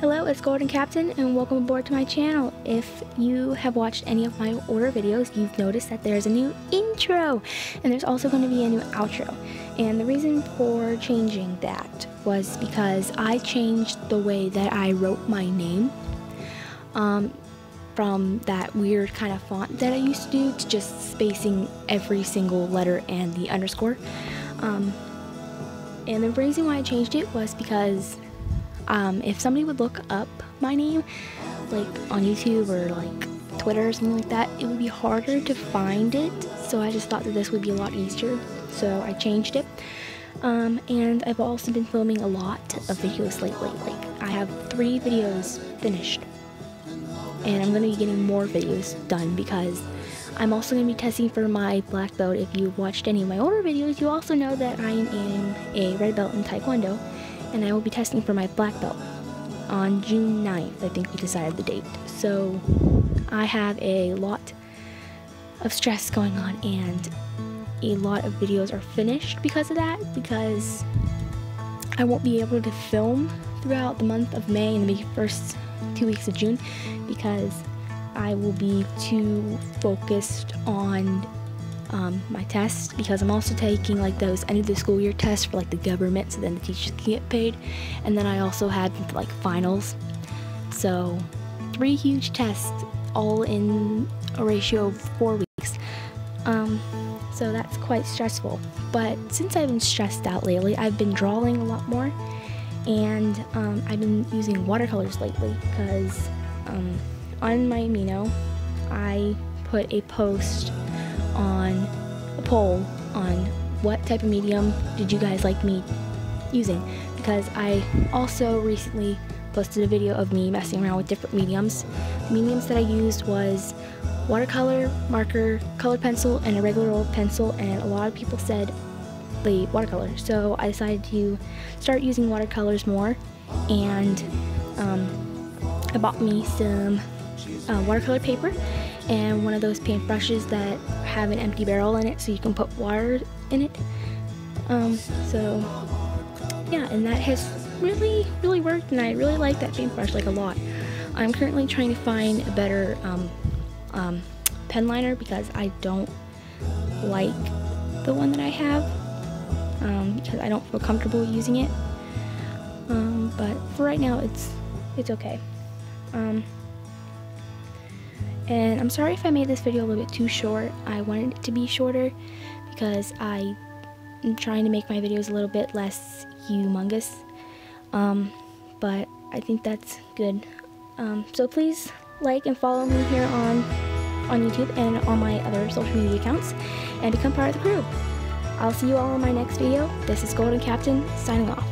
it's Golden Captain and welcome aboard to my channel. If you have watched any of my order videos, you've noticed that there's a new intro and there's also going to be a new outro. And the reason for changing that was because I changed the way that I wrote my name um, from that weird kind of font that I used to do to just spacing every single letter and the underscore. Um, and the reason why I changed it was because um, if somebody would look up my name, like on YouTube or like Twitter or something like that, it would be harder to find it. So I just thought that this would be a lot easier. So I changed it. Um, and I've also been filming a lot of videos lately. Like I have three videos finished. And I'm going to be getting more videos done because I'm also going to be testing for my black belt. If you've watched any of my older videos, you also know that I am in a red belt in Taekwondo and I will be testing for my black belt on June 9th. I think we decided the date. So I have a lot of stress going on and a lot of videos are finished because of that because I won't be able to film throughout the month of May and the first two weeks of June because I will be too focused on um, my tests because I'm also taking like those end of the school year tests for like the government so then the teachers can get paid. And then I also had like finals. So three huge tests all in a ratio of four weeks. Um, so that's quite stressful. But since I've been stressed out lately I've been drawing a lot more. And um, I've been using watercolors lately because um, on my Amino I put a post on a poll on what type of medium did you guys like me using because I also recently posted a video of me messing around with different mediums. The mediums that I used was watercolor, marker, colored pencil, and a regular old pencil and a lot of people said the watercolor. So I decided to start using watercolors more and um, I bought me some uh, watercolor paper and one of those paintbrushes that have an empty barrel in it so you can put water in it. Um, so yeah, and that has really, really worked and I really like that paintbrush like a lot. I'm currently trying to find a better um, um, pen liner because I don't like the one that I have um, because I don't feel comfortable using it. Um, but for right now, it's it's okay. And I'm sorry if I made this video a little bit too short. I wanted it to be shorter because I am trying to make my videos a little bit less humongous. Um, but I think that's good. Um, so please like and follow me here on on YouTube and on my other social media accounts and become part of the crew. I'll see you all in my next video. This is Golden Captain signing off.